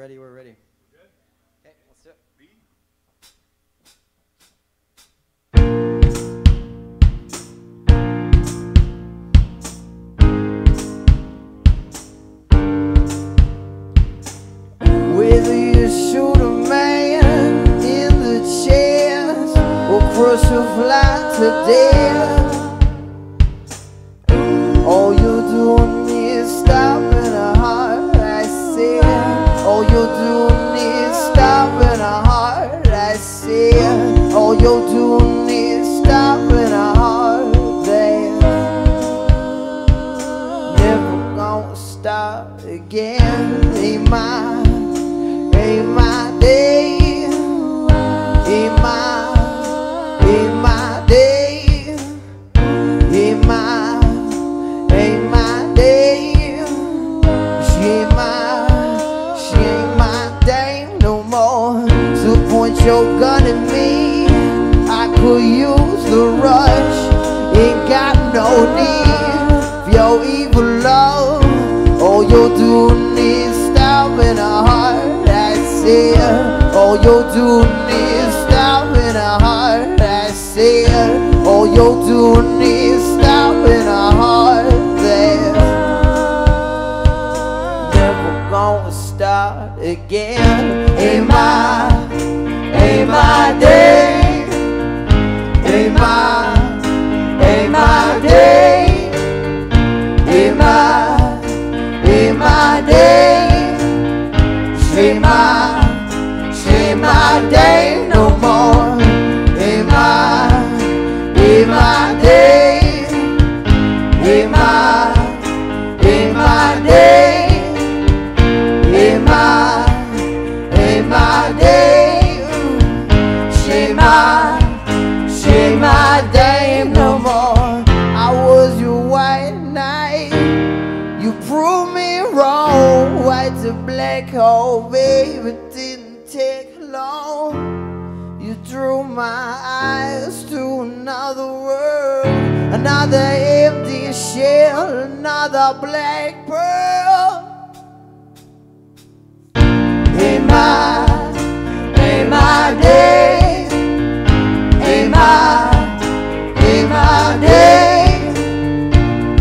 Ready, we're ready. Good. Okay, let's do it. Whether you shoot a man in the chest or crush a fly to death, all stopping a heart. That's never gonna start again. Ain't my, ain't my day. Ain't my, ain't my day. Ain't my, ain't my day. Ain't my, ain't my dame no more. So point your gun at me. Could use the rush. Ain't got no need for your evil love. All you're doing is stopping a heart. that's said, all you're doing is stopping a heart. that's said, all you're doing is stopping a heart. That's never gonna start again. Ain't my, ain't my day. My, she my day no more. I was your white knight. You proved me wrong. White to black hole, baby, didn't take long. You drew my eyes to another world, another empty shell, another black pearl.